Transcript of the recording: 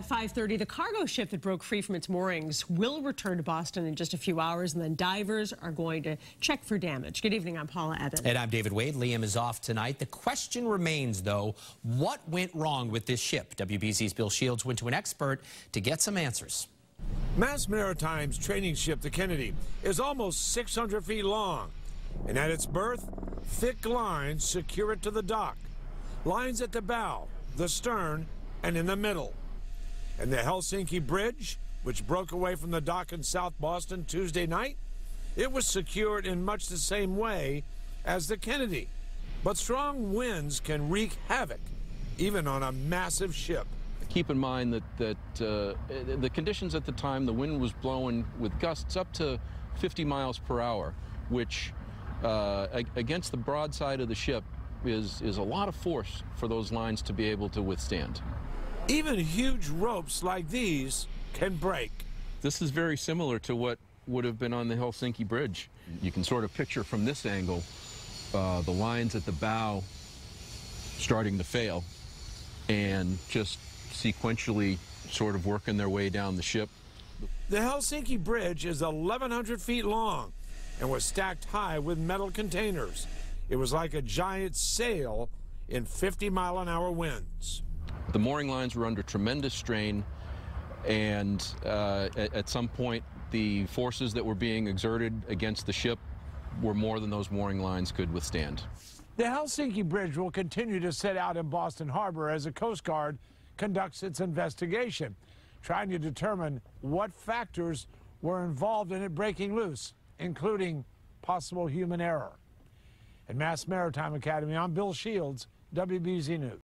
At 5:30, the cargo ship that broke free from its moorings will return to Boston in just a few hours, and then divers are going to check for damage. Good evening, I'm Paula Ebben. And I'm David Wade. Liam is off tonight. The question remains, though, what went wrong with this ship? WBZ's Bill Shields went to an expert to get some answers. Mass Maritime's training ship, the Kennedy, is almost 600 feet long, and at its berth, thick lines secure it to the dock. Lines at the bow, the stern, and in the middle. And the Helsinki Bridge, which broke away from the dock in South Boston Tuesday night, it was secured in much the same way as the Kennedy. But strong winds can wreak havoc, even on a massive ship. Keep in mind that, that uh, the conditions at the time, the wind was blowing with gusts up to 50 miles per hour, which uh, against the broadside of the ship is, is a lot of force for those lines to be able to withstand. Even huge ropes like these can break. This is very similar to what would have been on the Helsinki Bridge. You can sort of picture from this angle uh, the lines at the bow starting to fail and just sequentially sort of working their way down the ship. The Helsinki Bridge is 1,100 feet long and was stacked high with metal containers. It was like a giant sail in 50 mile an hour winds. The mooring lines were under tremendous strain, and uh, at, at some point, the forces that were being exerted against the ship were more than those mooring lines could withstand. The Helsinki Bridge will continue to sit out in Boston Harbor as the Coast Guard conducts its investigation, trying to determine what factors were involved in it breaking loose, including possible human error. At Mass Maritime Academy, I'm Bill Shields, WBZ News.